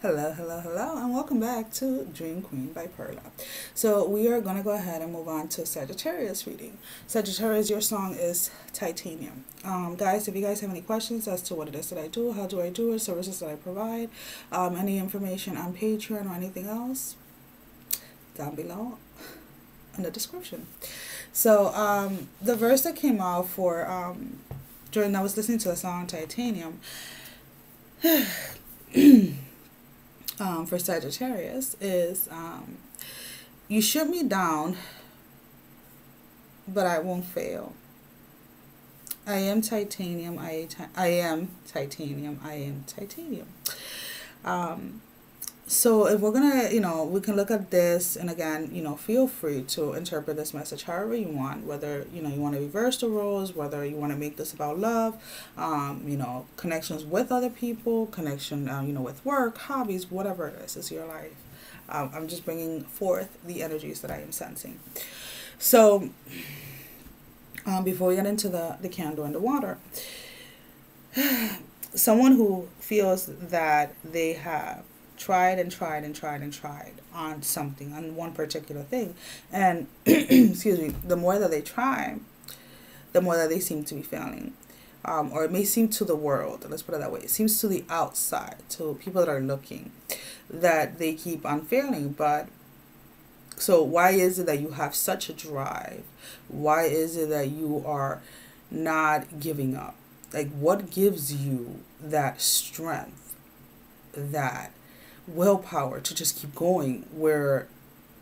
Hello, hello, hello, and welcome back to Dream Queen by Perla. So we are going to go ahead and move on to Sagittarius reading. Sagittarius, your song is Titanium. Um, guys, if you guys have any questions as to what it is that I do, how do I do it, services that I provide, um, any information on Patreon or anything else, down below in the description. So um, the verse that came out for um, during I was listening to the song Titanium. um, for Sagittarius is um, you shoot me down, but I won't fail. I am titanium. I, I am titanium. I am titanium. Um, so if we're gonna you know we can look at this and again you know feel free to interpret this message however you want whether you know you want to reverse the roles whether you want to make this about love um, you know connections with other people connection um, you know with work hobbies whatever it is is your life. Um, i'm just bringing forth the energies that i am sensing. So um, before we get into the the candle and the water someone who feels that they have tried and tried and tried and tried on something, on one particular thing. And, excuse me, the more that they try, the more that they seem to be failing. Um, or it may seem to the world, let's put it that way, it seems to the outside, to people that are looking, that they keep on failing. But so, why is it that you have such a drive? Why is it that you are not giving up? Like, what gives you that strength, that willpower to just keep going where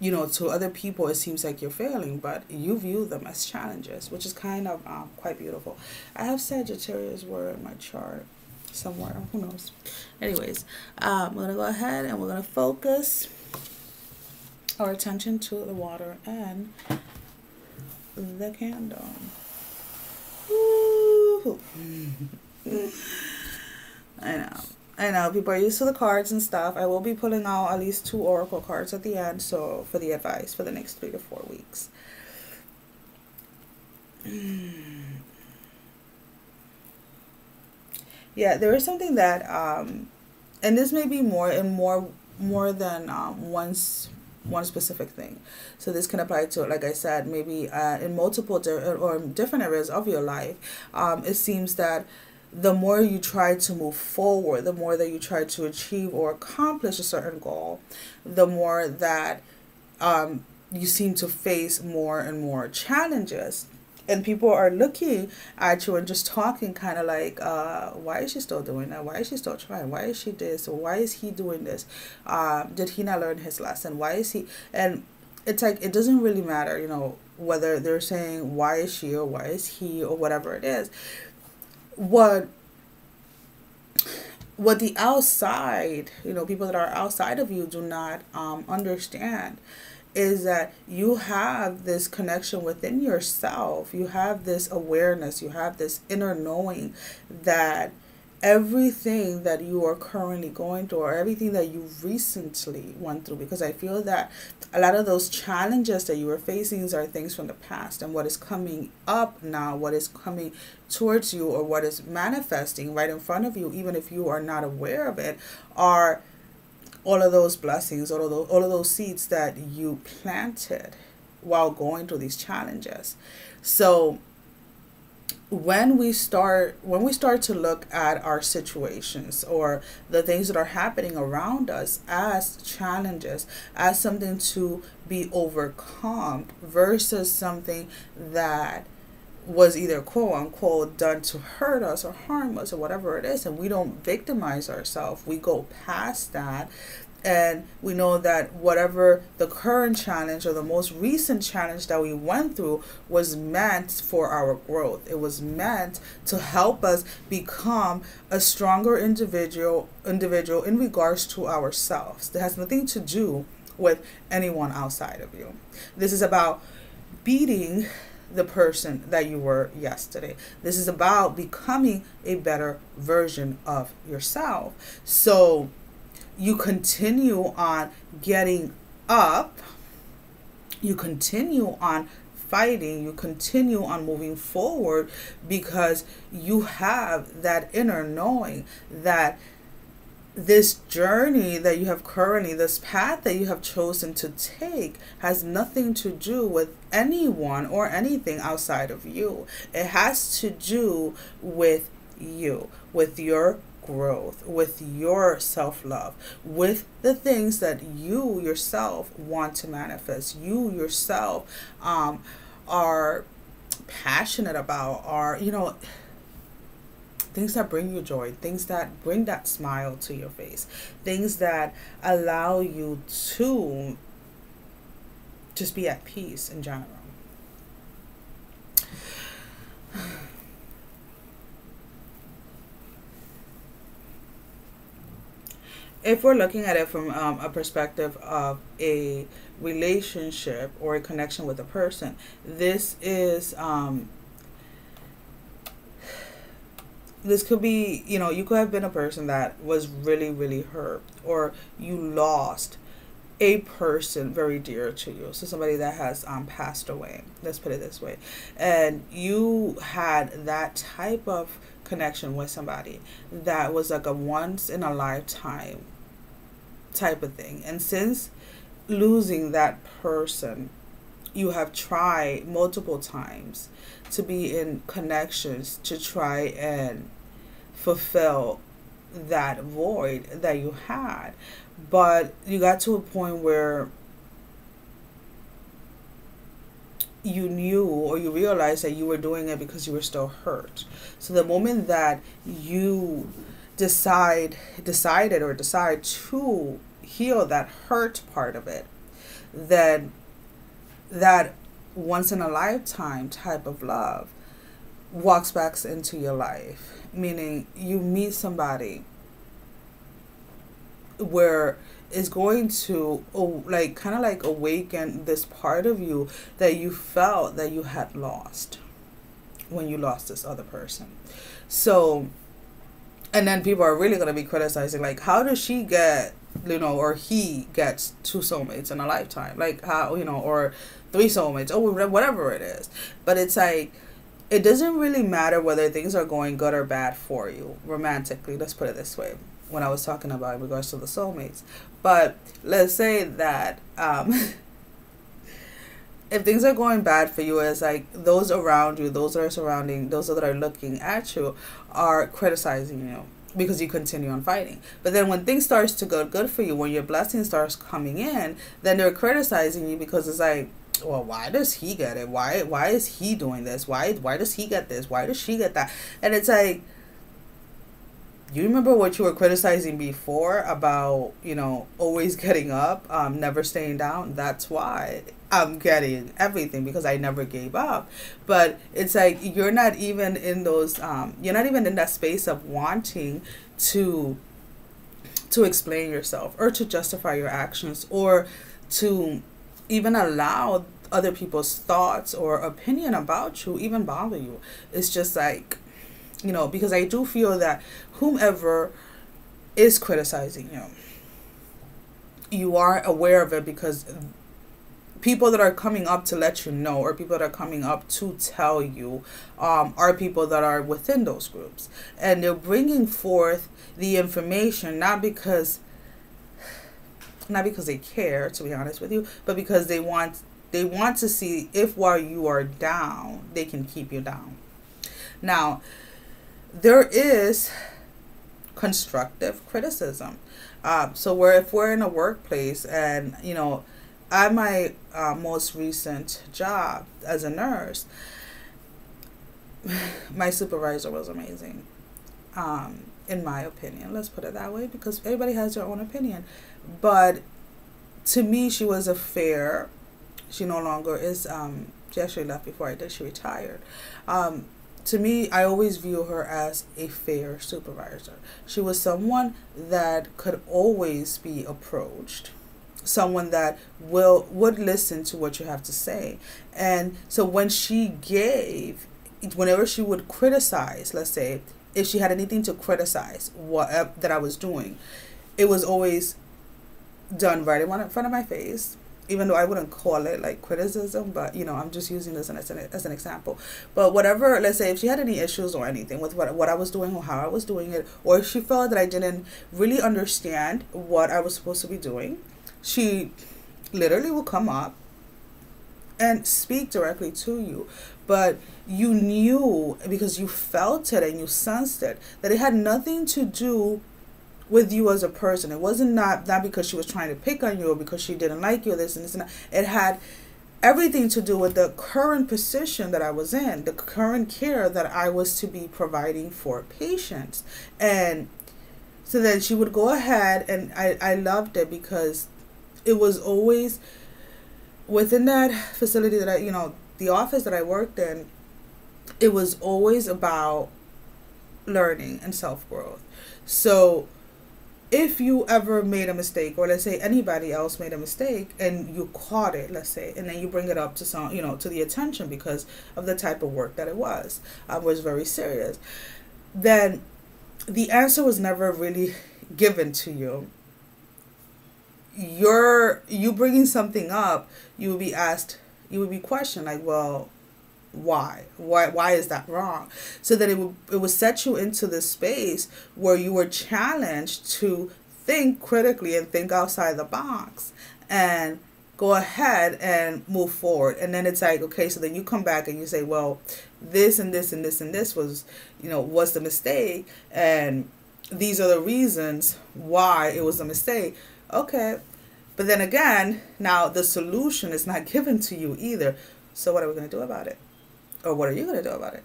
you know to other people it seems like you're failing but you view them as challenges which is kind of um, quite beautiful. I have sagittarius word in my chart somewhere who knows? Anyways um, we're gonna go ahead and we're gonna focus our attention to the water and the candle. I know I know people are used to the cards and stuff. I will be pulling out at least two oracle cards at the end, so for the advice for the next three to four weeks. yeah, there is something that, um, and this may be more and more more than um, once one specific thing. So this can apply to, like I said, maybe uh, in multiple di- or different areas of your life. Um, it seems that the more you try to move forward, the more that you try to achieve or accomplish a certain goal, the more that um, you seem to face more and more challenges. And people are looking at you and just talking kind of like, uh, why is she still doing that? Why is she still trying? Why is she this? Why is he doing this? Um, did he not learn his lesson? Why is he? And it's like, it doesn't really matter, you know, whether they're saying, why is she or why is he or whatever it is what what the outside, you know, people that are outside of you do not um, understand is that you have this connection within yourself. You have this awareness, you have this inner knowing that everything that you are currently going through or everything that you recently went through because i feel that a lot of those challenges that you were facing are things from the past and what is coming up now what is coming towards you or what is manifesting right in front of you even if you are not aware of it are all of those blessings all of those, all of those seeds that you planted while going through these challenges. So when we start when we start to look at our situations or the things that are happening around us as challenges as something to be overcome versus something that was either quote unquote done to hurt us or harm us or whatever it is and we don't victimize ourselves we go past that and we know that whatever the current challenge or the most recent challenge that we went through was meant for our growth. It was meant to help us become a stronger individual individual in regards to ourselves. It has nothing to do with anyone outside of you. This is about beating the person that you were yesterday. This is about becoming a better version of yourself. So you continue on getting up, you continue on fighting, you continue on moving forward because you have that inner knowing that this journey that you have currently, this path that you have chosen to take, has nothing to do with anyone or anything outside of you. It has to do with you, with your growth, with your self love, with the things that you yourself want to manifest. You yourself um, are passionate about, are, you know, things that bring you joy, things that bring that smile to your face, things that allow you to just be at peace in general. If we're looking at it from um, a perspective of a relationship or a connection with a person, this is um, this could be, you know, you could have been a person that was really, really hurt, or you lost a person very dear to you. So somebody that has um, passed away. Let's put it this way, and you had that type of connection with somebody that was like a once in a lifetime type of thing. And since losing that person, you have tried multiple times to be in connections to try and fulfill that void that you had. But you got to a point where you knew or you realized that you were doing it because you were still hurt. So the moment that you decide decided or decide to heal that hurt part of it, then that once in a lifetime type of love walks back into your life. Meaning you meet somebody where is going to oh, like kind of like awaken this part of you that you felt that you had lost when you lost this other person. So and then people are really going to be criticizing like how does she get you know or he gets two soulmates in a lifetime like how you know or three soulmates or whatever it is but it's like it doesn't really matter whether things are going good or bad for you romantically. Let's put it this way. When I was talking about in regards to the soulmates, but let's say that um, if things are going bad for you, it's like those around you, those that are surrounding, those that are looking at you, are criticizing you because you continue on fighting. But then when things starts to go good for you, when your blessing starts coming in, then they're criticizing you because it's like well why does he get it? Why why is he doing this? Why why does he get this? Why does she get that? And it's like you remember what you were criticizing before about you know always getting up um never staying down? That's why i'm getting everything because i never gave up but it's like you're not even in those um you're not even in that space of wanting to to explain yourself or to justify your actions or to even allow other people's thoughts or opinion about you even bother you. It's just like, you know, because I do feel that whomever is criticizing you, you are aware of it because people that are coming up to let you know or people that are coming up to tell you um, are people that are within those groups. And they're bringing forth the information not because not because they care to be honest with you but because they want they want to see if while you are down they can keep you down. Now there is constructive criticism. Uh, so where if we're in a workplace and you know at my uh, most recent job as a nurse my supervisor was amazing um, in my opinion let's put it that way because everybody has their own opinion but to me, she was a fair. She no longer is. Um, she actually left before I did. She retired. Um, to me, I always view her as a fair supervisor. She was someone that could always be approached, someone that will would listen to what you have to say. And so when she gave, whenever she would criticize, let's say, if she had anything to criticize what uh, that I was doing, it was always done right in front of my face even though I wouldn't call it like criticism, but you know, I'm just using this as an, as an example. But whatever, let's say if she had any issues or anything with what, what I was doing or how I was doing it, or if she felt that I didn't really understand what I was supposed to be doing, she literally will come up and speak directly to you. But you knew because you felt it and you sensed it that it had nothing to do with you as a person. It wasn't not not because she was trying to pick on you or because she didn't like you or this and this and that. It had everything to do with the current position that I was in, the current care that I was to be providing for patients. And so then she would go ahead and I, I loved it because it was always within that facility that I, you know, the office that I worked in, it was always about learning and self growth. So if you ever made a mistake or let's say anybody else made a mistake and you caught it let's say and then you bring it up to some you know to the attention because of the type of work that it was um, was very serious then the answer was never really given to you you're you bringing something up you would be asked you would be questioned like well why? Why why is that wrong? So that it would it would set you into this space where you were challenged to think critically and think outside the box and go ahead and move forward. And then it's like okay so then you come back and you say well this and this and this and this was you know was the mistake and these are the reasons why it was a mistake okay but then again now the solution is not given to you either so what are we going to do about it or what are you going to do about it?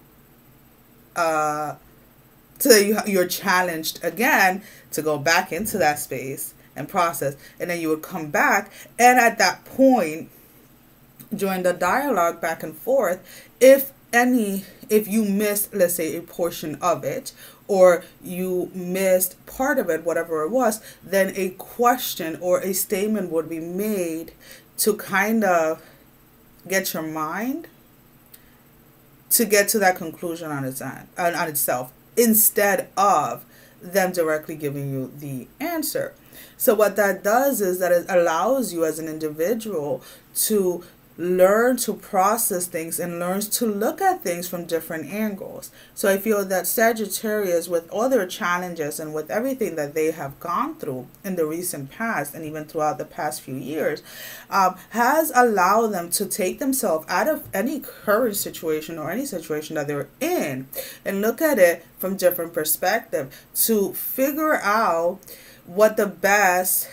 Uh, so you, you're challenged again to go back into that space and process. And then you would come back. And at that point, during the dialogue back and forth, if any, if you missed, let's say, a portion of it, or you missed part of it, whatever it was, then a question or a statement would be made to kind of get your mind to get to that conclusion on its own, on itself instead of them directly giving you the answer. So what that does is that it allows you as an individual to learn to process things and learns to look at things from different angles. So I feel that Sagittarius, with all their challenges and with everything that they have gone through in the recent past and even throughout the past few years, um, has allowed them to take themselves out of any current situation or any situation that they're in and look at it from different perspective to figure out what the best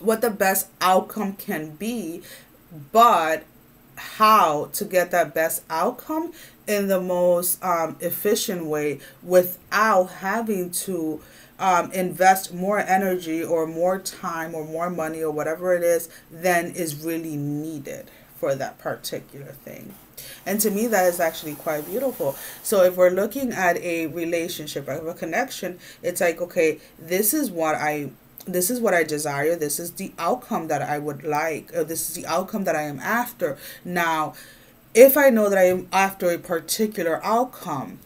what the best outcome can be but how to get that best outcome in the most um, efficient way without having to um, invest more energy or more time or more money or whatever it is than is really needed for that particular thing. And to me, that is actually quite beautiful. So, if we're looking at a relationship, or a connection, it's like, okay, this is what I this is what I desire. This is the outcome that I would like. This is the outcome that I am after. Now, if I know that I am after a particular outcome,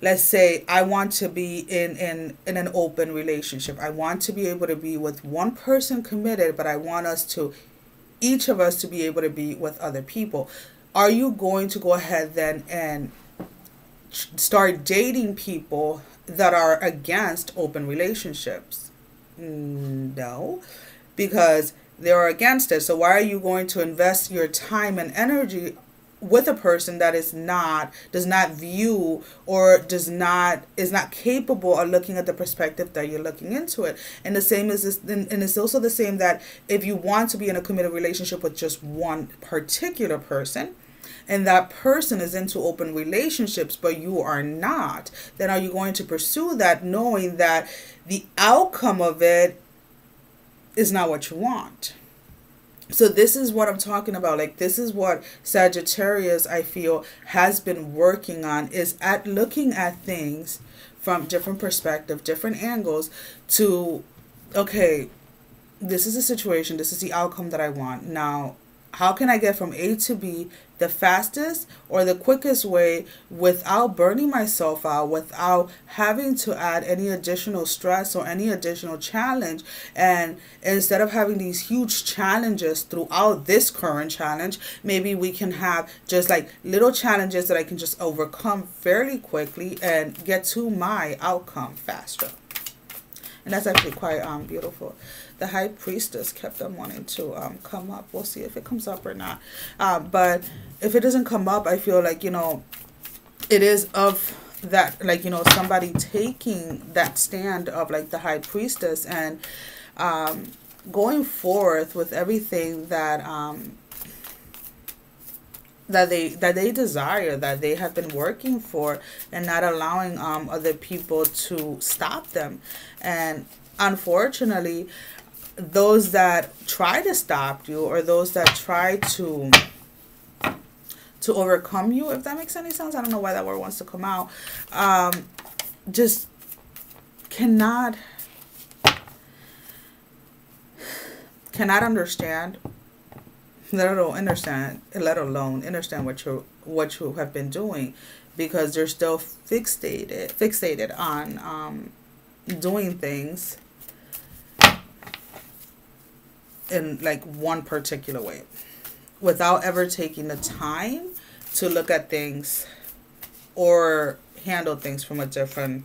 let's say I want to be in, in, in an open relationship. I want to be able to be with one person committed, but I want us to, each of us to be able to be with other people. Are you going to go ahead then and start dating people that are against open relationships? No, because they're against it. So why are you going to invest your time and energy with a person that is not does not view or does not is not capable of looking at the perspective that you're looking into it and the same is this and it's also the same that if you want to be in a committed relationship with just one particular person and that person is into open relationships but you are not then are you going to pursue that knowing that the outcome of it is not what you want? So this is what i'm talking about like this is what sagittarius i feel has been working on is at looking at things from different perspective different angles to okay this is a situation this is the outcome that i want. Now how can I get from A to B the fastest or the quickest way without burning myself out, without having to add any additional stress or any additional challenge? And instead of having these huge challenges throughout this current challenge, maybe we can have just like little challenges that I can just overcome fairly quickly and get to my outcome faster. And that's actually quite um, beautiful the high priestess kept on wanting to um, come up. We'll see if it comes up or not. Uh, but if it doesn't come up, I feel like, you know, it is of that, like, you know, somebody taking that stand of like the high priestess and um, going forth with everything that um, that they that they desire that they have been working for and not allowing um other people to stop them and unfortunately those that try to stop you or those that try to to overcome you if that makes any sense. I don't know why that word wants to come out. Um just cannot cannot understand let alone understand let alone understand what you what you have been doing because they're still fixated fixated on um doing things in like one particular way. Without ever taking the time to look at things or handle things from a different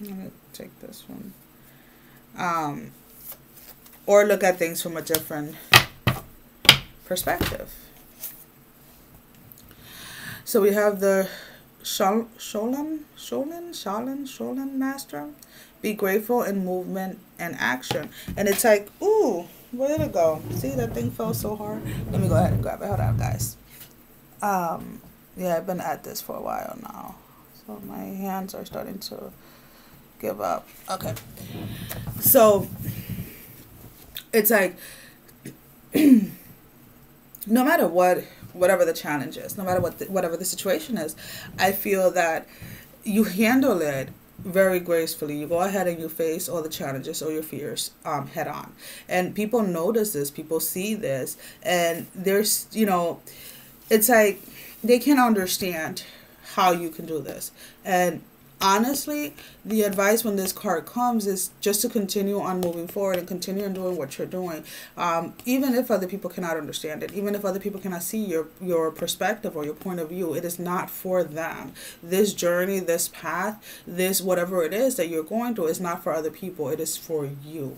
I'm gonna take this one. Um or look at things from a different perspective. So we have the Sholem, Sholem, Sholem, Sholem, Sholem Master be grateful in movement and action. And it's like, ooh, where did it go? See, that thing fell so hard. Let me go ahead and grab it. Hold on, guys. Um, yeah, I've been at this for a while now. So my hands are starting to give up. Okay. So it's like, no matter what, whatever the challenge is, no matter what, the, whatever the situation is, I feel that you handle it very gracefully. You go ahead and you face all the challenges or your fears um, head on. And people notice this, people see this, and there's, you know, it's like they can understand how you can do this. And honestly, the advice when this card comes is just to continue on moving forward and continue on doing what you're doing. Um, even if other people cannot understand it, even if other people cannot see your, your perspective or your point of view, it is not for them. This journey, this path, this whatever it is that you're going through is not for other people, it is for you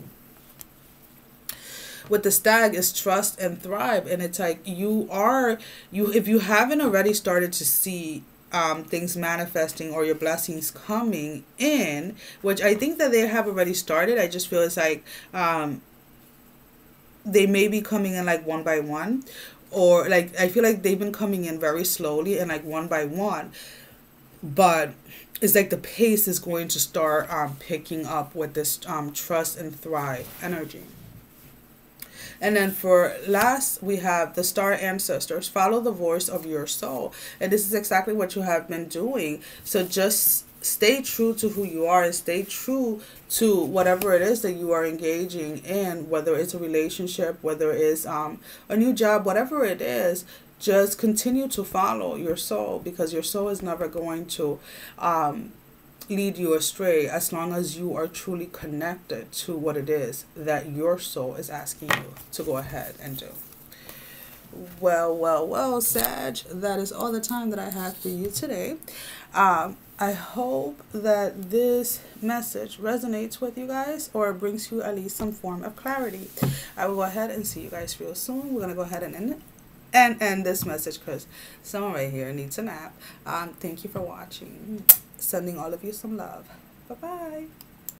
with the stag is trust and thrive and it's like you are you if you haven't already started to see um, things manifesting or your blessings coming in, which I think that they have already started. I just feel it's like um, they may be coming in like one by one, or like I feel like they've been coming in very slowly and like one by one, but it's like the pace is going to start um, picking up with this um, trust and thrive energy. And then for last, we have the star ancestors. Follow the voice of your soul. And this is exactly what you have been doing. So just stay true to who you are and stay true to whatever it is that you are engaging in, whether it's a relationship, whether it's um, a new job, whatever it is, just continue to follow your soul because your soul is never going to um, lead you astray as long as you are truly connected to what it is that your soul is asking you to go ahead and do. Well, well, well, Sag, that is all the time that I have for you today. Um, I hope that this message resonates with you guys or brings you at least some form of clarity. I will go ahead and see you guys real soon. We're going to go ahead and end it and end this message because someone right here needs a nap. Um, thank you for watching sending all of you some love. Bye bye.